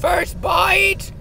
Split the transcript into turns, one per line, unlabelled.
First bite!